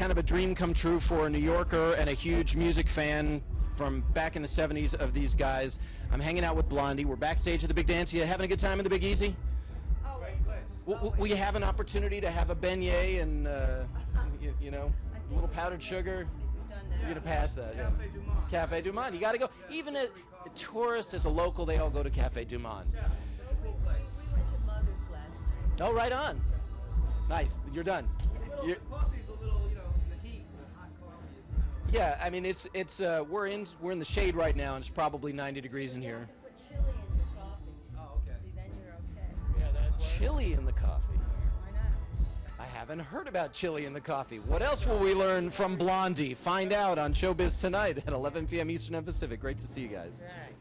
kind of a dream come true for a New Yorker and a huge music fan from back in the 70s of these guys. I'm hanging out with Blondie. We're backstage at the Big Dance. You having a good time in the Big Easy? Always. W- w- will you have an opportunity to have a beignet and, uh, you, you know, a little powdered sugar? We've You're gonna pass that. yeah. Cafe Du Monde. Cafe Du Monde. You got to go. Even a, a tourist, as a local, they all go to Cafe Du Monde. Yeah, it's a cool place. We went to Mother's last night. Oh, right on. Nice. You're done. Little, You're- the coffee's a little, yeah, I mean it's it's uh, we're in we're in the shade right now, and it's probably 90 degrees in here. have to put chili in your coffee. Oh, okay. See, then you're okay. Yeah, that. Chili in the coffee. Why not? I haven't heard about chili in the coffee. What else will we learn from Blondie? Find out on Showbiz tonight at 11 p.m. Eastern and Pacific. Great to see you guys. Right.